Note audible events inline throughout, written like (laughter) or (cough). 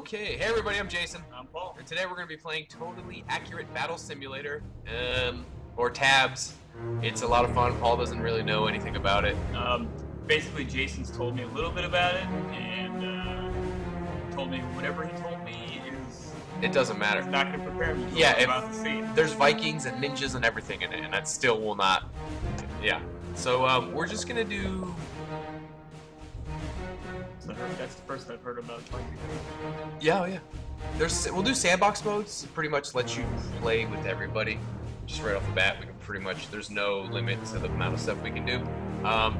Okay, hey everybody, I'm Jason. I'm Paul. And today we're going to be playing Totally Accurate Battle Simulator, um, or TABS. It's a lot of fun. Paul doesn't really know anything about it. Um, basically, Jason's told me a little bit about it, and uh, told me whatever he told me is It doesn't matter. not going to prepare me Yeah, what if- about to see. There's Vikings and ninjas and everything in it, and that still will not. Yeah. So um, we're just going to do. That's the first I've heard about Yeah, oh, yeah. There's we'll do sandbox modes. Pretty much let you play with everybody. Just right off the bat, we can pretty much. There's no limit to the amount of stuff we can do. Um,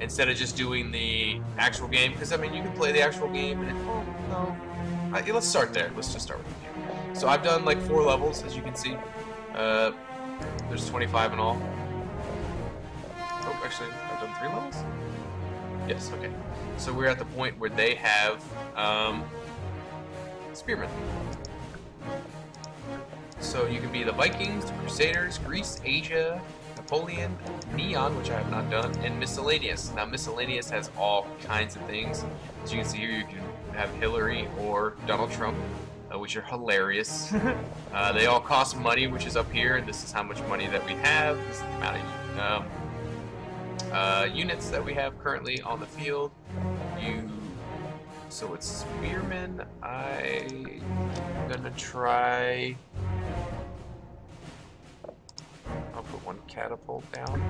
instead of just doing the actual game, because I mean you can play the actual game and oh no. Uh, let's start there. Let's just start with the game. So I've done like four levels, as you can see. Uh, there's 25 in all. Oh, actually, I've done three levels. Yes. Okay. So we're at the point where they have um, spearmen. So you can be the Vikings, the Crusaders, Greece, Asia, Napoleon, Neon, which I have not done, and Miscellaneous. Now Miscellaneous has all kinds of things. As you can see here, you can have Hillary or Donald Trump, uh, which are hilarious. (laughs) uh, they all cost money, which is up here, and this is how much money that we have. This is the amount of um, uh, units that we have currently on the field. You so it's spearmen. I'm gonna try. I'll put one catapult down,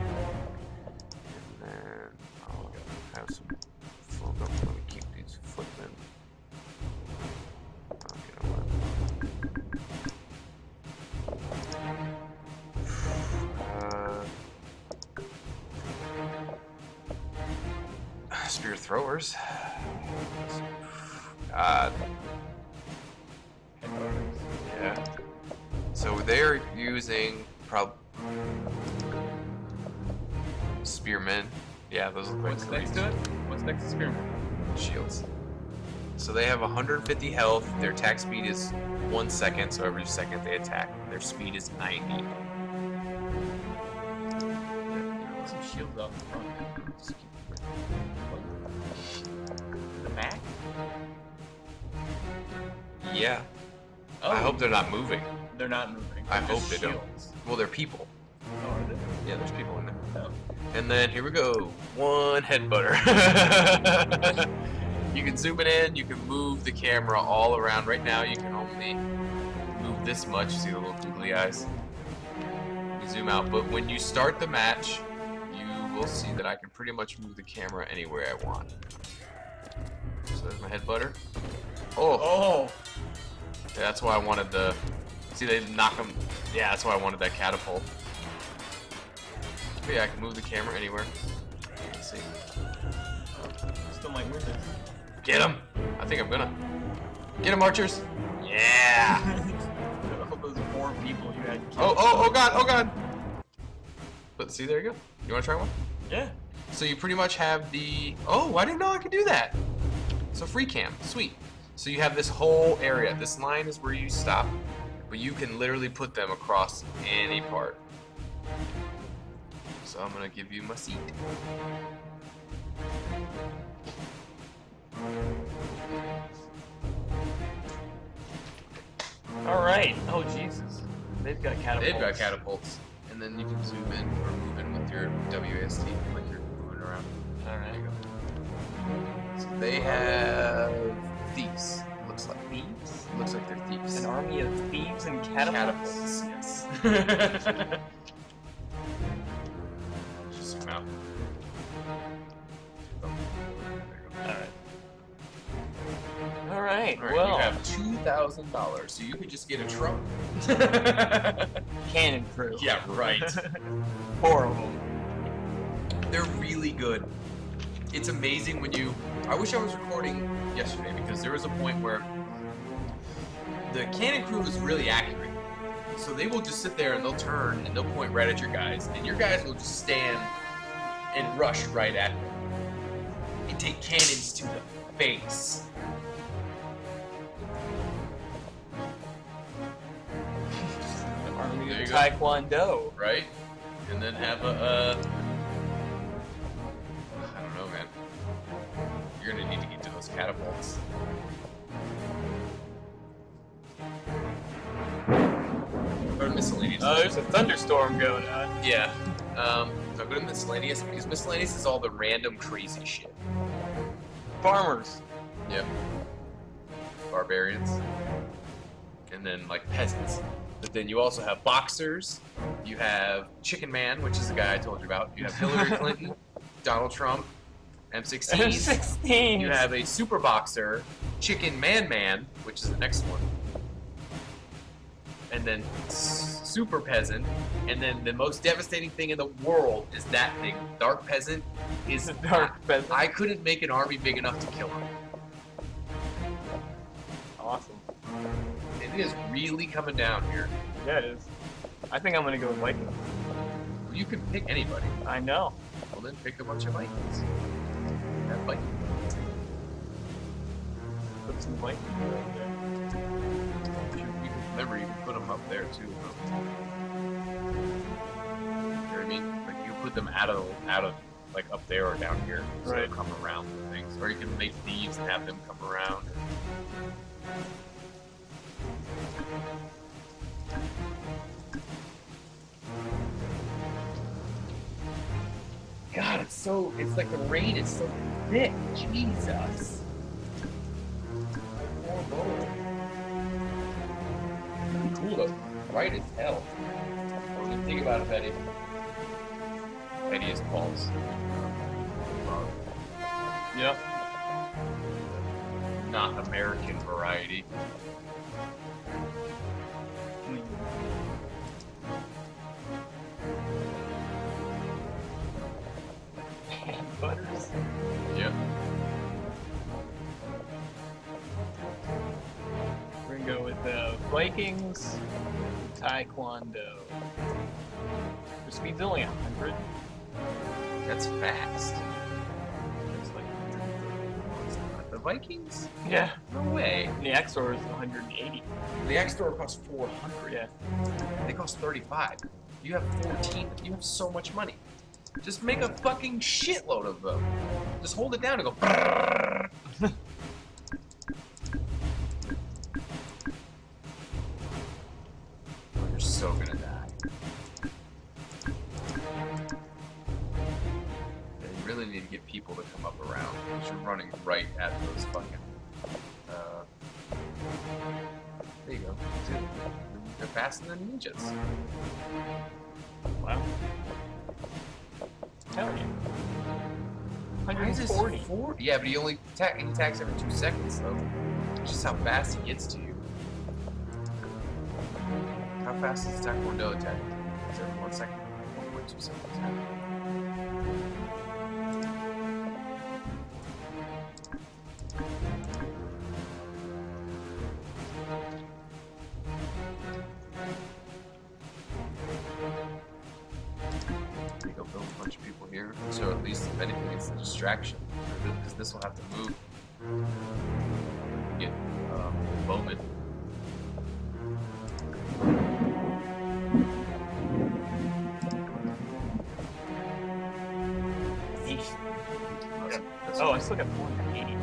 and then I'll have some. Well, no, let me keep these footmen. Uh, spear throwers. God. Yeah. So they're using prob spearmen. Yeah, those look like What's next to it? What's next to Spearman? shields. So they have 150 health. Their attack speed is one second, so every second they attack. Their speed is 90. Some shields off the front. Yeah. Oh, I hope they're not moving. they're not moving. I They're hope just they don't. Well, they're people. Oh, are they? Yeah, there's people in there. Oh. And then here we go. One head butter. (laughs) you can zoom it in, you can move the camera all around. Right now you can only move this much. See the little googly eyes? You zoom out, but when you start the match, you will see that I can pretty much move the camera anywhere I want. So there's my head butter. Oh, Oh! yeah, that's why I wanted the. See, they knock them. Yeah, that's why I wanted that catapult. But yeah, I can move the camera anywhere. Can see. Still might win this. Get him! I think I'm gonna. Get him, archers! Yeah! (laughs) Those four people you had. Oh, oh, oh god, oh god! But see, there you go. You wanna try one? Yeah. So you pretty much have the. Oh, I didn't know I could do that! So free cam, sweet. So you have this whole area. This line is where you stop, but you can literally put them across any part. So I'm gonna give you my seat. All right. Oh Jesus. They've got catapults. They've got catapults, and then you can zoom in or move in with your WASD like you're moving around. All right. There you go. So they have thieves. Looks like Thieves. looks like they're thieves. An army of thieves and catapults. Catapults, yes. (laughs) Just zoom out. Oh, All right. All right. All right, well, you have two thousand dollars, so you could just get a truck. (laughs) cannon crew. yeah, right. (laughs) Horrible. They're really good. It's amazing when you. I wish I was recording yesterday because there was a point where the cannon crew is really accurate. So they will just sit there and they'll turn and they'll point right at your guys, and your guys will just stand and rush right at them and take cannons to the face. (laughs) Army There of you go. Taekwondo. right? And then have a, uh, catapults. Miscellaneous. Oh, uh, there's a thunderstorm going on. Yeah. Um, so go to miscellaneous because miscellaneous is all the random crazy shit. Farmers. Yep. Barbarians. And then like peasants. But then you also have boxers. You have Chicken Man, which is the guy I told you about. You have Hillary (laughs) Clinton, Donald Trump, M16s. (laughs) 16. You have a super boxer, Chicken Man Man, which is the next one. And then super peasant. And then the most devastating thing in the world is that thing. Dark peasant is (laughs) dark peasant. I couldn't make an army big enough to kill him. Awesome. It is really coming down here. Yeah, it is. I think I'm gonna go with Vikings. You can pick anybody. I know. Well, then pick a bunch of Vikings. Have Put some Vikings right there. You can, remember, you can put them up there too. though. You know what I mean? Like you put them out of out of like up there or down here, so Right. they'll come around and things. Or you can make thieves and have them come around. God, it's so it's like the rain is so thick. Jesus. Horrible. Pretty cool though. Bright as hell. Think about it, Betty? Betty is Paul's. Yep. Not American variety. Vikings, Taekwondo. The speed's only 100. That's fast. That's like the Vikings? Yeah. No way. The Exor is 180. The X Store costs four hundred. Yeah. They cost thirty-five. You have fourteen. You have so much money. Just make a fucking shitload of them. Just hold it down and go. (laughs) people to come up around because you're running right at those fucking. Uh, there you go. See? They're faster than ninjas. Wow. Tell you. Why is this 140. 40? Yeah, but he only attack, he attacks every two seconds, though. It's just how fast he gets to you. How fast does Taekwondo attack? Is it one second? 1.2 seconds. Distraction. Because this will have to move. Get um, Bowman. Yeesh. That's- that's Oh, I still got 480.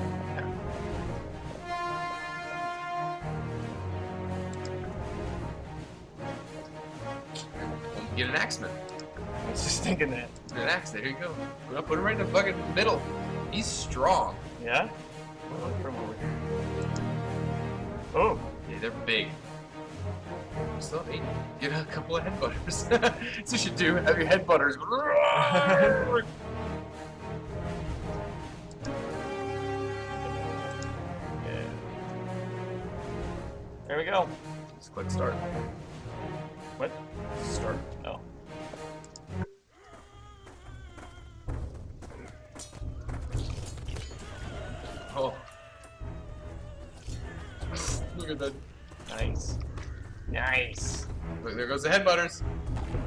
Get an axeman. (laughs) Was just thinking that. An axe. There you go. Put him right in the fucking middle. He's strong. Yeah? Well, look from over here. Oh, Yeah, they're big. Still eight. Get a couple of headbutters. (laughs) That's what you should do. Have your headbutters. (laughs) yeah. There we go. Just click start. What? Start.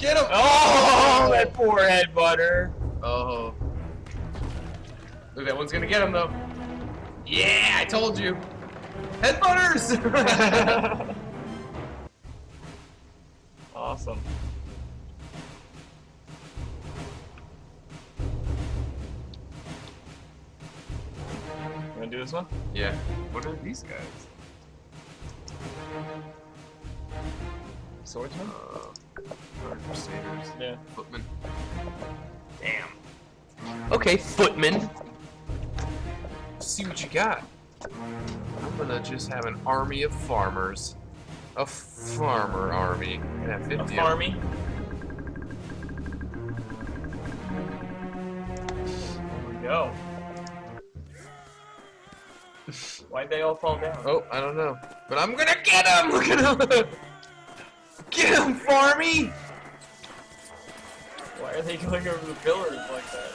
Get him! Oh, that forehead butter. Oh. Look, that one's gonna get him though. Yeah, I told you. Headbutters! (laughs) awesome. You wanna do this one? yeah. What are these guys? Swordsman? Uh, Guard Crusaders. Yeah. Footman. Damn. Okay, Footman. see what you got. I'm gonna just have an army of farmers. A farmer army. I'm have 50 A of them. farmy? Here we go. Why'd they all fall down? Oh, I don't know. But I'm gonna get him! (laughs) Look at gonna get him, Farmy! Are they going over the pillars like that?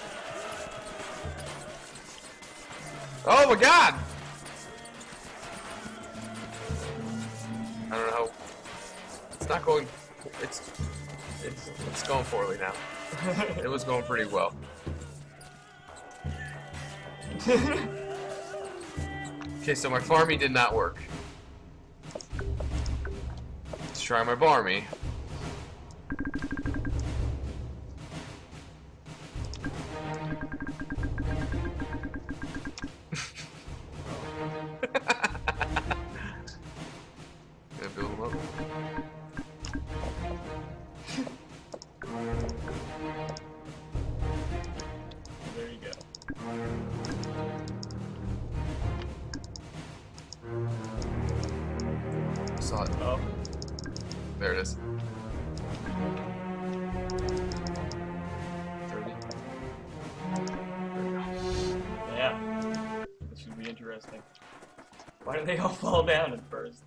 Oh my god! I don't know how. It's not going. It's. It's. It's going poorly now. (laughs) It was going pretty well. Okay, so my farmy did not work. Let's try my barmy. Why do they all fall down at first?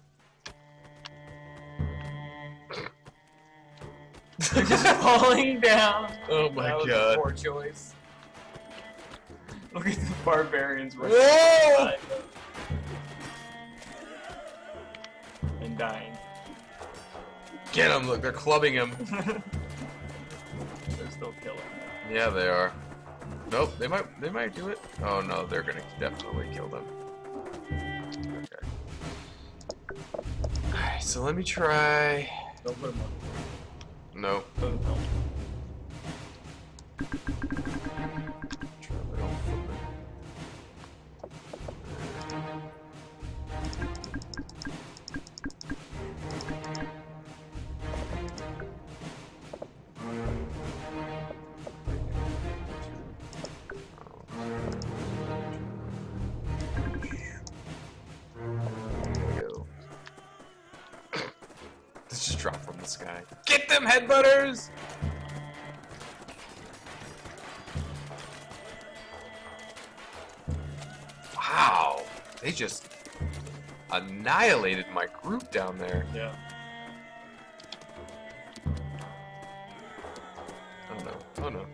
They're just (laughs) falling down. Oh my that was A god. poor choice. Look at the barbarians running Whoa! and dying. Get him! Look, they're clubbing him. (laughs) They're still killing. Yeah, they are. Nope, they might they might do it. Oh no, they're gonna definitely kill them. So let me try. Don't put them on. No. Don't annihilated my group down there. Yeah. Oh no, oh no.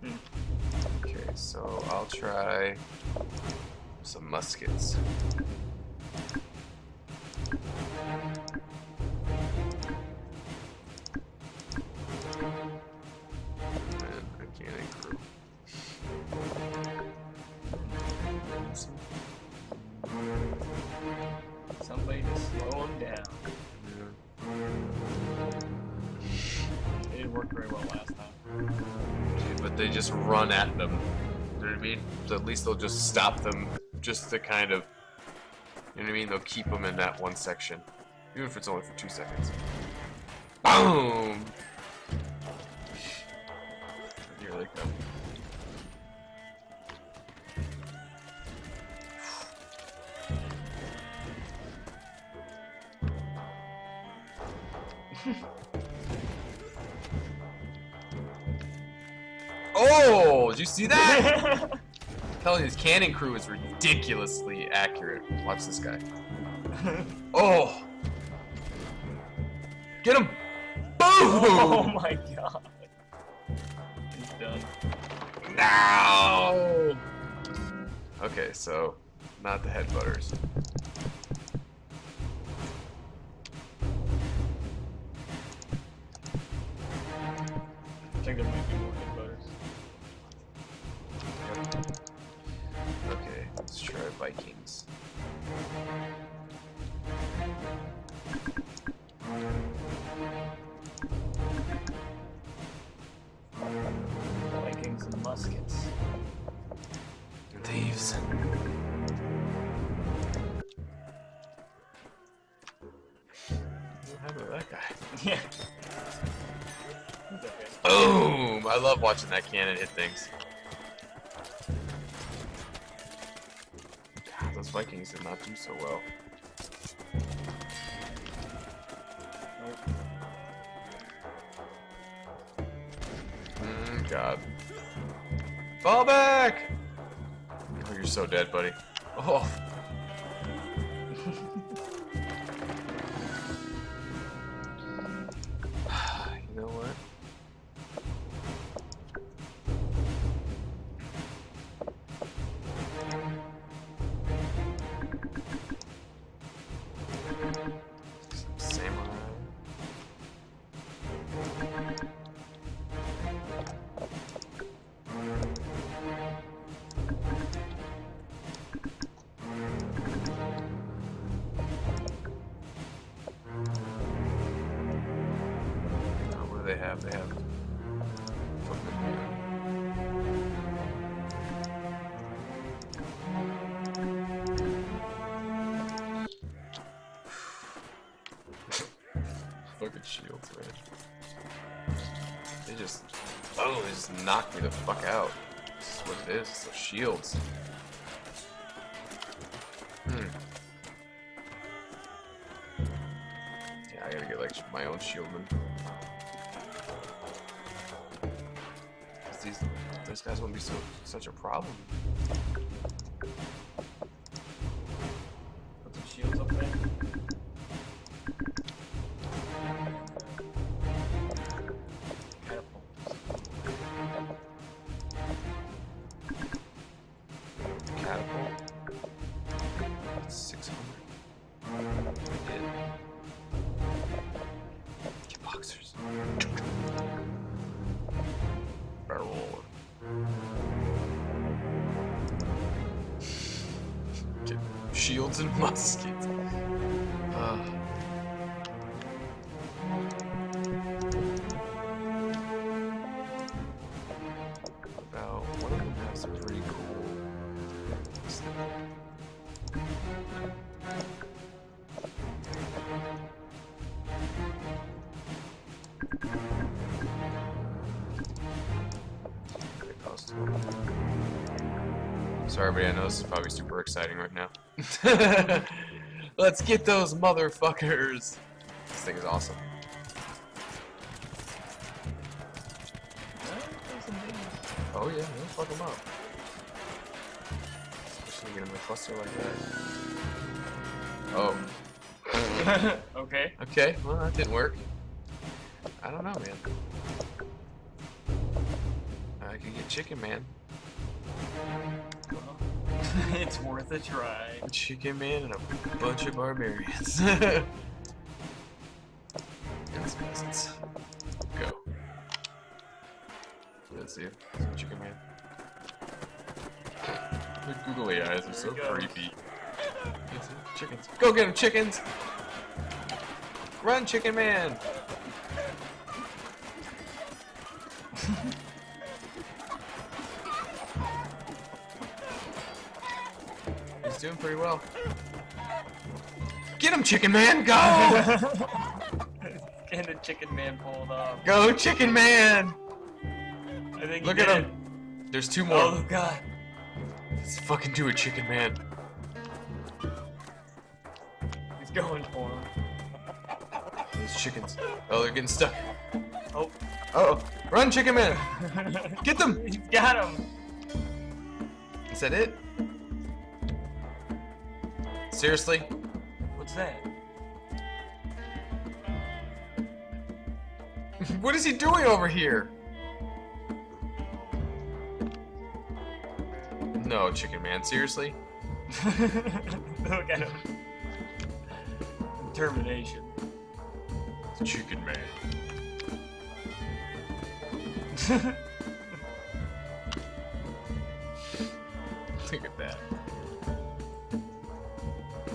Hmm. Okay, so I'll try some muskets. Know what I mean? So at least they'll just stop them, just to kind of, you know what I mean? They'll keep them in that one section, even if it's only for two seconds. Boom! Telling you, his cannon crew is ridiculously accurate. Watch this guy. (laughs) Oh! Get him! Boom! (laughs) oh my god. He's done. No! Oh. Okay, so not the headbutters. I That cannon hit things. God, those Vikings did not do so well. Mm, God. Fall back! Oh, you're so dead, buddy. Oh. Have? They have. fucking- shields, man. They just. Oh, they just knocked me the fuck out. This is what it is. It's shields. Hmm. Yeah, I gotta get like my own shieldman. Guys wouldn't be so such a problem. A pretty cool. Sorry, but I know this is probably super exciting right now. (laughs) Let's get those motherfuckers! This thing is awesome. Yeah, they'll fuck them up. Especially get them in a cluster like that. Oh, (laughs) okay. okay. Well, that didn't work. I don't know, man. I could get Chicken Man. Well, (laughs) it's worth a try. Chicken Man and a bunch of barbarians. (laughs) peasants. Go. Let's see. Googly eyes are so There he goes. creepy. Chickens. Go get him, chickens! Run, Chicken Man! (laughs) He's doing pretty well. Get him, Chicken Man! Go! (laughs) and the chicken man pulled off. Go, Chicken Man! I think Look at did. him. There's two more. Oh god. Let's fucking do it, Chicken Man. He's going for him. Those chickens. Oh, they're getting stuck. Oh. Uh oh. Run, Chicken Man! (laughs) Get them! He's got him. Is that it? Seriously? What's that? (laughs) what is he doing over here? No, Chicken Man, seriously? (laughs) Look at him. Determination. Chicken Man. (laughs) Look at that.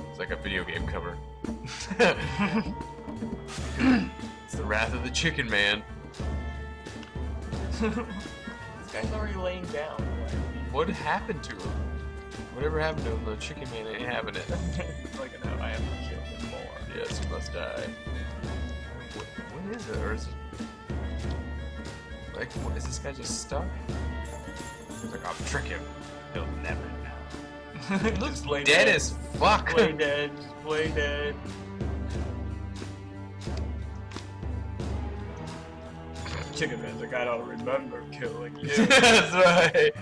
It's like a video game cover. (laughs) it's the Wrath of the Chicken Man. this guy's already laying down. What happened to him? Whatever happened to him, the Chicken Man ain't having it. (laughs) Like, no, I have to kill him more. Yes, he must die. What is it? Or is it... Like, what, is this guy just stuck? He's like, I'll trick him. He'll never know. (laughs) He looks play Dead as fuck. Play dead. Just play dead. Chicken man's like, I don't remember killing you. (laughs) That's right.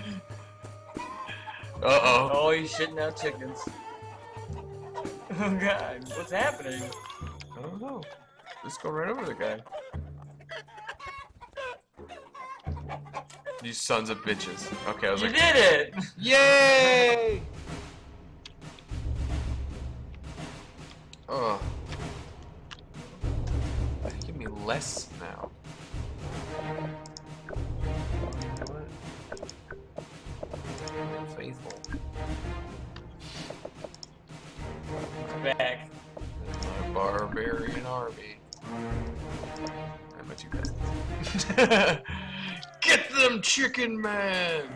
Uh-oh. oh, he's shitting out chickens. (laughs) Oh god, what's happening? I don't know. Just go right over the guy. You sons of bitches. Okay, I was You like, You did it! (laughs) Yay! Oh. Give me less now. Back. My barbarian army. And my two cousins. (laughs) Get them, chicken man!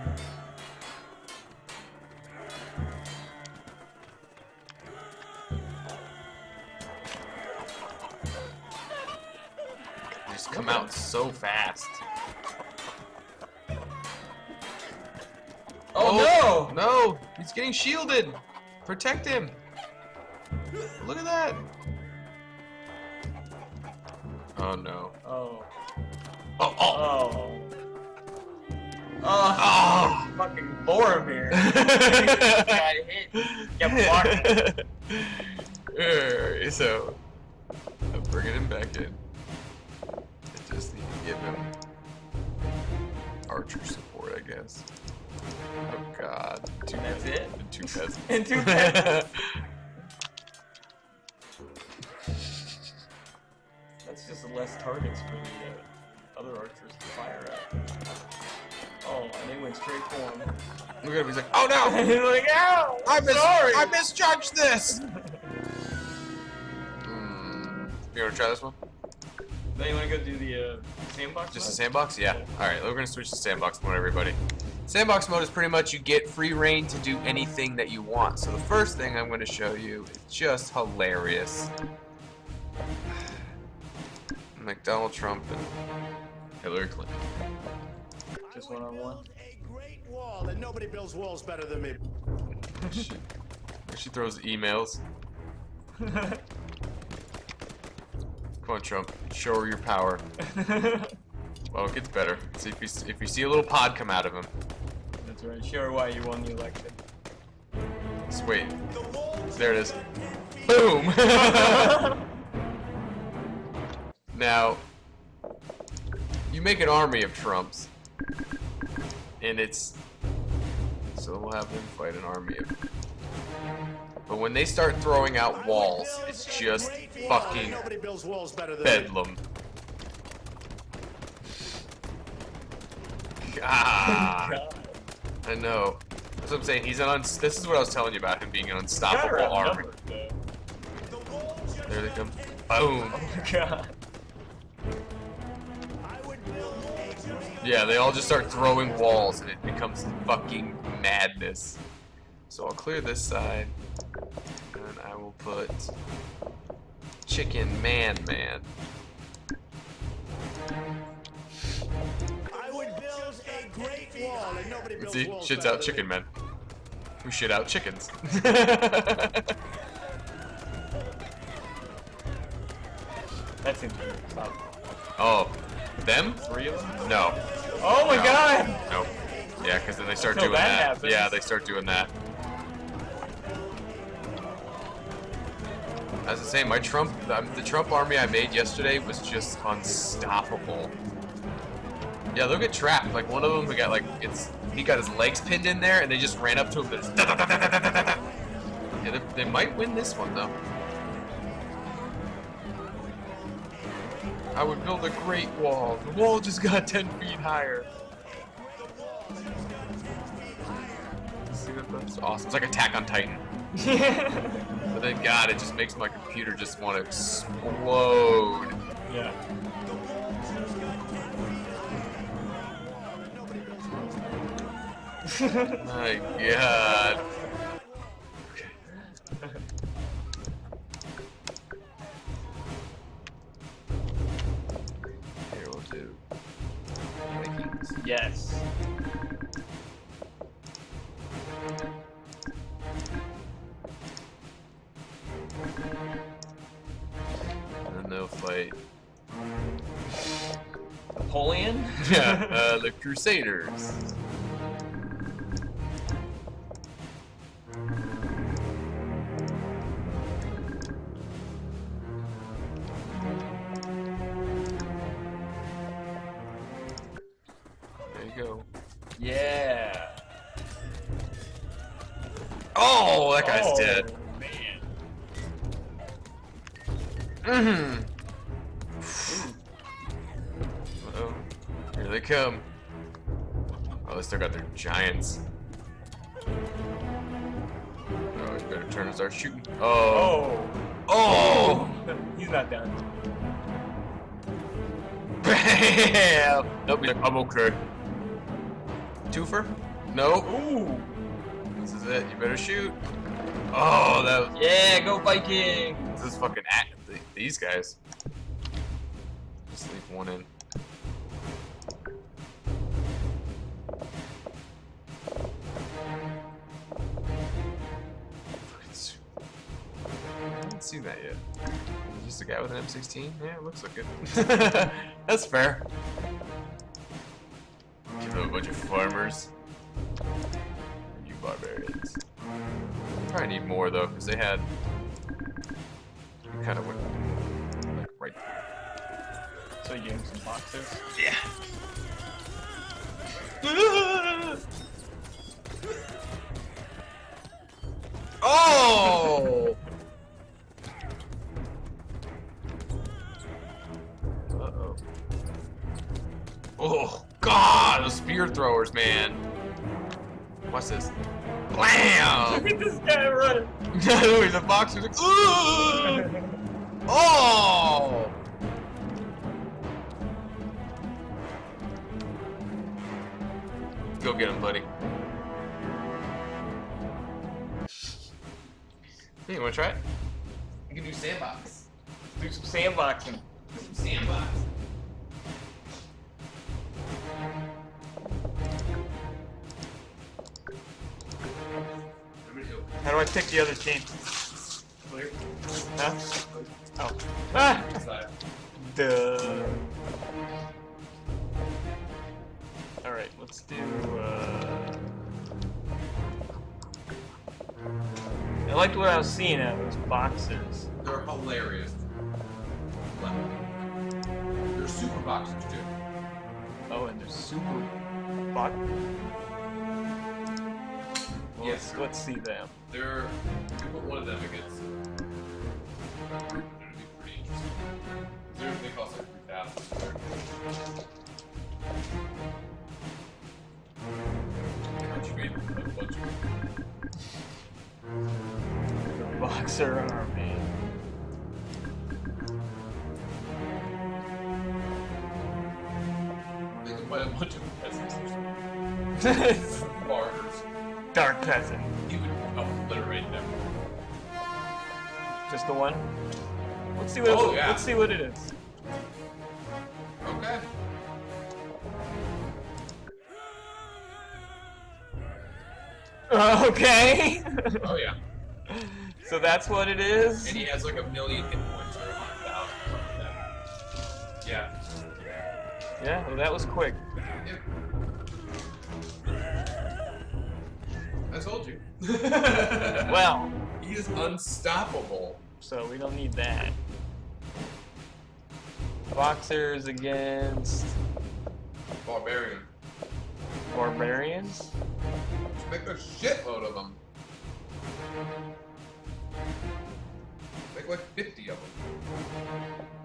Just come out so fast. Oh, no! No! He's getting shielded! Protect him! Look at that! Oh no. Oh. Oh, oh! Oh. Oh, Oh! fucking Boromir. (laughs) got hit. Kept walking. Alright, so I'm bringing him back in. I just need to give him archer support, I guess. Oh god. Two That's it? and two peasants. And (laughs) two peasants. (laughs) less targets for the uh, other archers to fire at. Oh, and they went straight for him. Look at him, he's like, oh no! (laughs) He's like, ow! I, mis- sorry! I misjudged this! (laughs) Hmm. You wanna try this one? Then you want to go do the uh, sandbox? Just mode? sandbox? Yeah. Alright, we're gonna switch to sandbox mode, everybody. Sandbox mode is pretty much you get free reign to do anything that you want. So the first thing I'm gonna show you is just hilarious. Like Donald Trump and Hillary Clinton. Just one on one. A great wall, and nobody builds walls better than me. Oh, she, she throws emails. (laughs) Come on, Trump. Show her your power. (laughs) Well, it gets better. See if you, if you see a little pod come out of him. That's right. Sure why you won the election. Sweet. There it is. Boom! (laughs) now, you make an army of Trumps, and it's. So we'll have them fight an army of. But when they start throwing out walls, it's just fucking Nobody builds walls better than me. bedlam. God. I know. That's what I'm saying. He's an. Un- this is what I was telling you about him being an unstoppable army. There they come. Boom. Oh my god. Yeah, they all just start throwing walls and it becomes fucking madness. So I'll clear this side. And I will put Chicken Man Man. I would build a great wall, and nobody builds See, walls shits out chicken me. men. Who shit out chickens. (laughs) That seems very unstoppable. oh, them? Three of them? No. Oh my No. god! Nope. Yeah, because then they start Until doing that that. Yeah, they start doing that. As I say, my Trump, um, the Trump army I made yesterday was just unstoppable. Yeah, they'll get trapped. Like one of them, we got like it's he got his legs pinned in there, and they just ran up to him. (laughs) Yeah, they, they might win this one though. I would build a great wall. The wall just got (laughs) 10 feet higher. See that? That's awesome. It's like Attack on Titan. (laughs) But then, God, it just makes my computer just want to explode. yeah. My God. Yes. And they'll fight. Napoleon? Yeah, (laughs) uh, the Crusaders. Giants. Oh, we better turn and start shooting. Oh. Oh. Oh! (laughs) He's not done. Bam! Nope, he's like, I'm okay. Twofer? No. Ooh. This is it. You better shoot. Oh, that was. Yeah, go Viking. This is fucking at these guys. Just leave one in. Seen that yet. Just a guy with an M16? Yeah, it looks like it. (laughs) That's fair. Give them a bunch of farmers. You barbarians. Probably need more though, because they had you kind of went like right. So you gave him some boxers. Yeah. (laughs) oh! Oh God! Those spear throwers, man. What's this? Blam! Look (laughs) at this guy running. (laughs) no, he's a boxer. He's like, "Ugh!" oh! Go get him, buddy. Hey, you wanna try it? You can do sandbox. Do some sandboxing. Do Some sandbox. How do I pick the other team? Huh? Oh. Ah! Duh. Alright, let's do, uh... I liked what I was seeing out of those boxes. They're hilarious. They're super boxers too. Oh, and they're super box. Yes. let's, let's see them. They're. You put one of them against. It'd be pretty interesting. They're, they cost like three thousand. How'd you made a bunch of Boxer army. They can buy a bunch of peasants or something. (laughs) Dark peasant. Just the one? Let's see what Oh, it, yeah. let's see what it is. Okay. okay. Oh yeah. (laughs) so that's what it is. And he has like a million hit points or a hundred thousand, something like that. Yeah. Yeah, well, that was quick. Yep. I told you. (laughs) Well, he is unstoppable. so we don't need that. Boxers against Barbarian. barbarians. Just make a shitload of them. Make like 50 of them.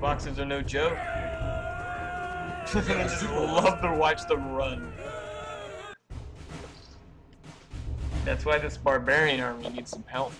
Boxers are no joke. I (laughs) just love to watch them run. That's why this barbarian army needs some help.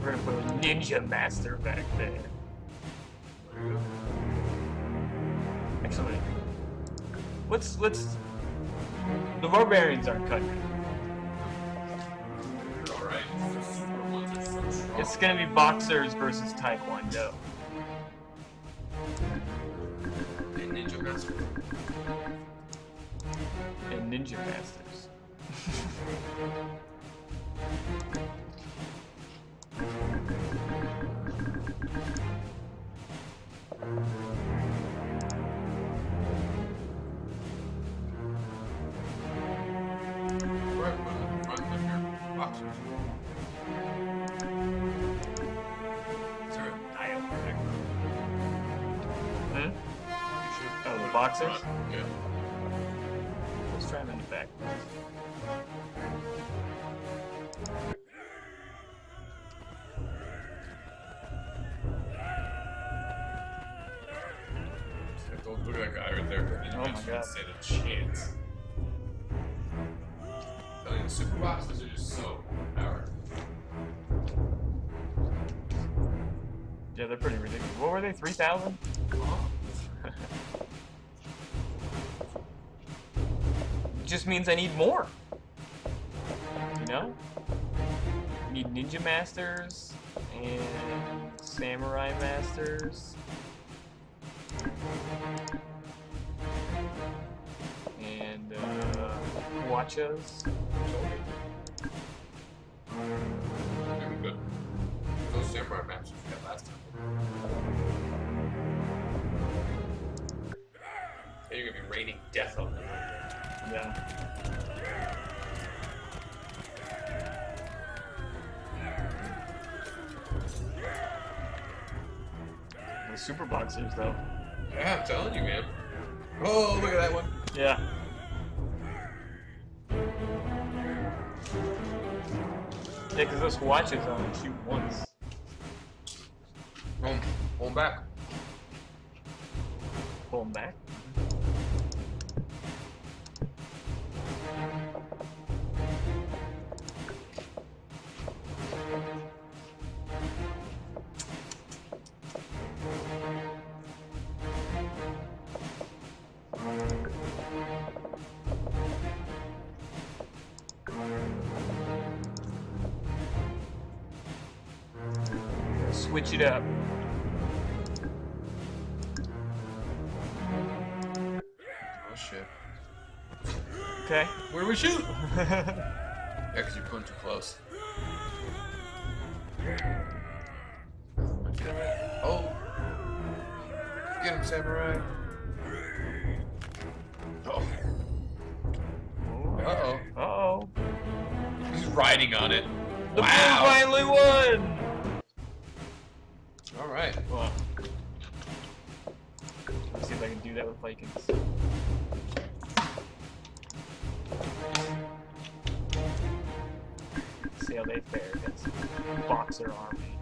We're gonna put a ninja master back there. Actually, let's let's. The barbarians aren't cutting alright. The super ones are so strong. It's gonna be boxers versus taekwondo. And Ninja Master. and ninja masters. (laughs) front. Yeah. Let's try them in the back. Don't look at that guy right there. Oh my God. stand a chance. Telling the super boxers are just so powered. Yeah, they're pretty ridiculous. What were they? Three thousand? Just means I need more. You know? I need ninja masters and samurai masters. And uh, hwachas. Very good. Those samurai matches we had last time. And you're gonna be raining death on them. Yeah. The super boxers, though. Yeah, I'm telling you, man. Oh, look at that one. Yeah. Yeah, because those hwachas only shoot once. Home, home back. Pull them back. Okay. Where do we shoot? (laughs) yeah, because you're putting too close. Oh. Get him, samurai. Oh. Uh oh. Uh oh. He's riding on it. The wow. blue finally won! All right. Well, let's see if I can do that with Vikings. See how they fare against Boxer Army.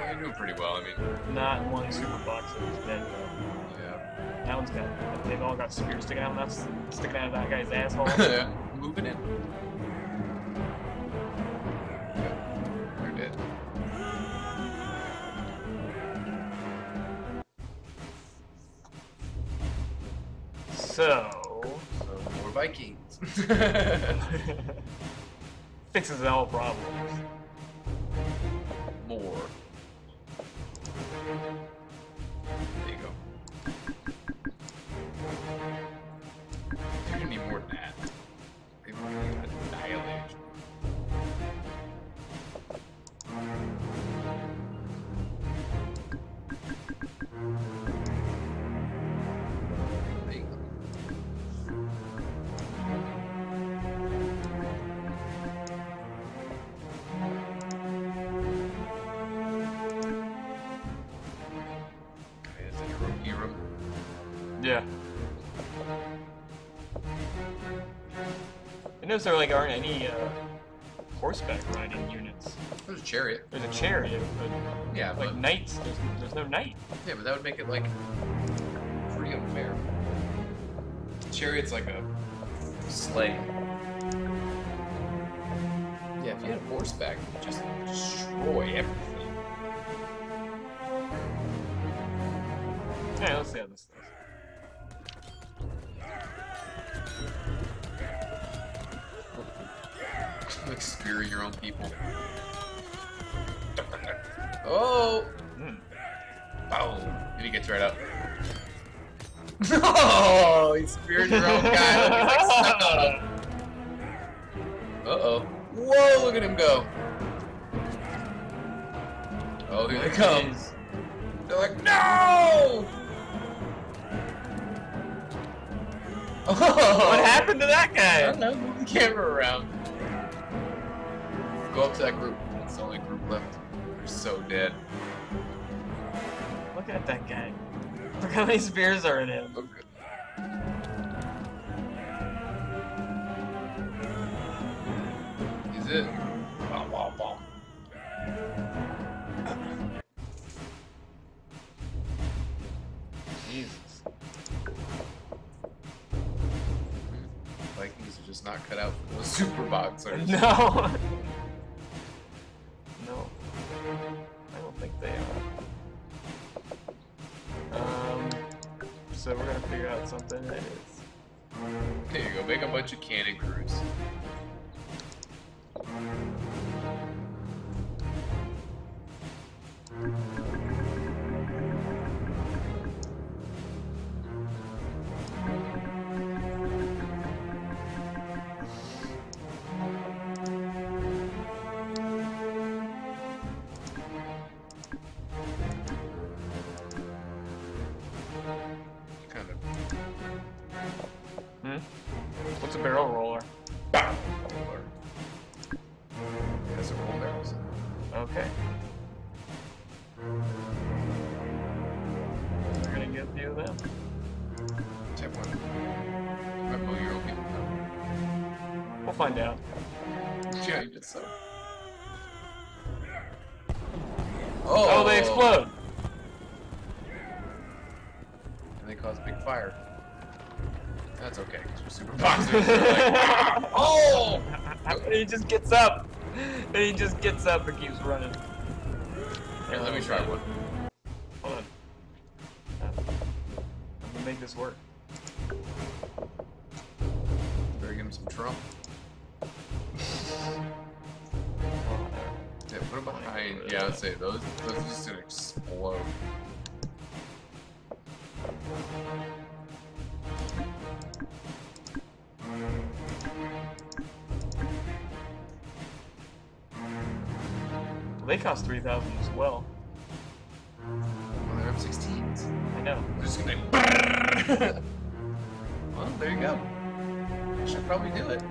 They're doing pretty well. I mean, Not one super boxer is dead. yeah. That one's got. They've all got spears sticking out. That's sticking out of that guy's asshole. (laughs) yeah. Moving in. Dead. so So more Vikings. (laughs) (laughs) fixes all problems. Notice there like aren't any uh, horseback riding units. There's a chariot. There's a chariot, but Yeah, like but knights, there's, there's no knight. yeah, but that would make it like pretty unfair. Chariot's like a sleigh. Yeah, if you had a horseback, you'd just destroy everything. Yeah, let's see your own people. (laughs) Oh! Boom! And he gets right up. (laughs) Oh! He speared your own guy. He's like stuck on him. Uh oh. Whoa! Look at him go. Oh, here they come. They're like, no! Oh! What happened to that guy? I don't know. Move the camera around. Go up to that group. That's the only group left. They're so dead. Look at that guy. Look how many spears are in him. Oh, good. Is it? Bom, bom, bom. Jesus. Vikings are just not cut out for those (laughs) super boxers. No. (laughs) go. Make a bunch of cannon crews. Like, (laughs) oh! and he just gets up. And he just gets up and keeps running. Here, let me try one. They cost 3000 as well. Well, they're M16s. I know. They're just gonna. Be (laughs) well, there you go. Should probably do it.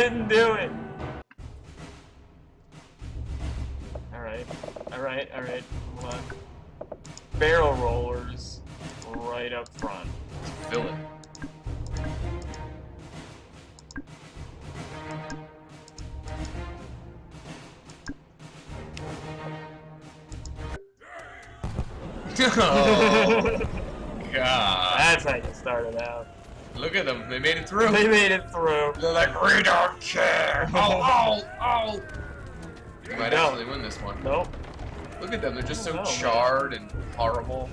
Didn't do it. Charred and horrible.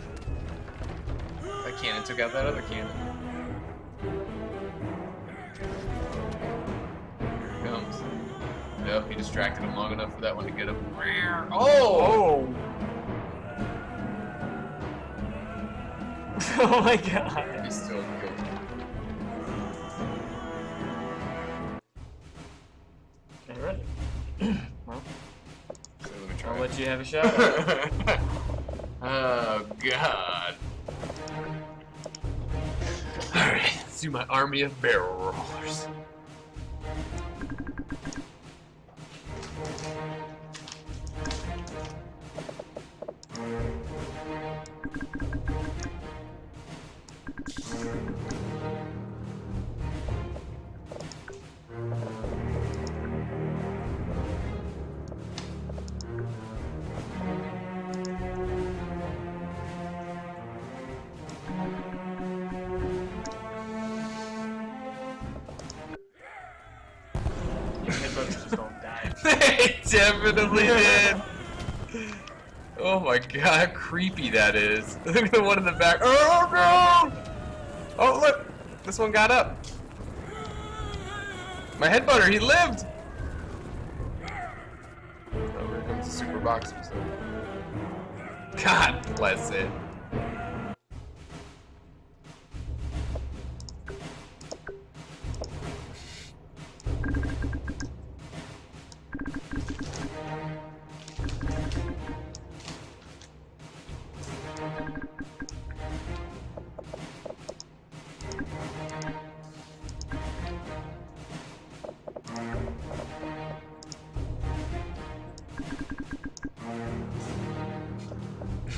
That cannon took out that other cannon. Here it comes. Yep, he distracted him long enough for that one to get him. Oh! Oh! (laughs) oh my god. He's still good. Alright. (clears throat) well, So let me try. I'll let you have a shot. (laughs) oh God. Alright, let's do my army of barrel rollers. Did. Oh my god, how creepy that is. (laughs) Look at the one in the back. Oh no! Oh look! This one got up. My head headbutter, he lived! Oh, here comes the super box. God bless it.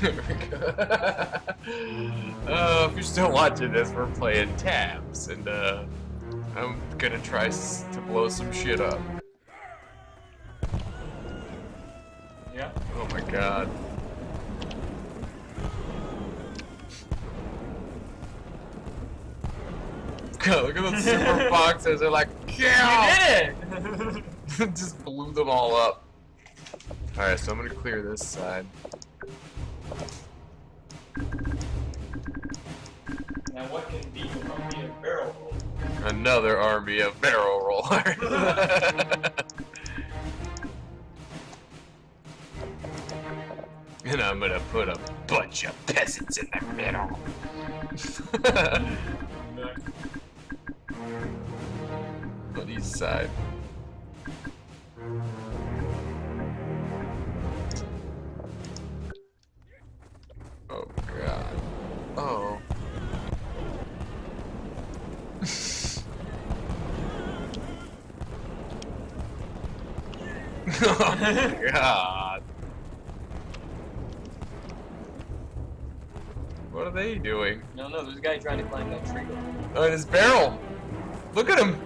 (laughs) (laughs) uh, if you're still watching this, we're playing tabs, and uh, I'm gonna try s- to blow some shit up. Yeah. Oh my god. God, Look at those super (laughs) boxes. They're like, yeah! You did it! Just blew them all up. Alright, so I'm gonna clear this side. Another army of barrel rollers. (laughs) and I'm gonna put a bunch of peasants in the middle. (laughs) On each side. Oh god. Oh. Oh god. What are they doing? No, no, there's a guy trying to climb that tree. Oh, and his barrel. Look at him.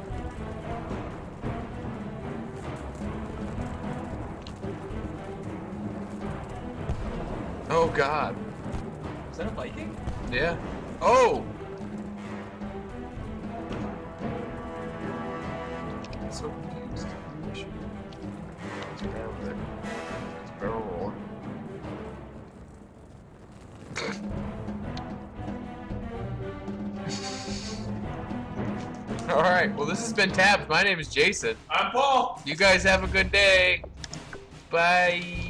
Oh God. Is that a Viking? Yeah. Oh. Been Tabs. My name is Jason. I'm Paul! You guys have a good day. Bye.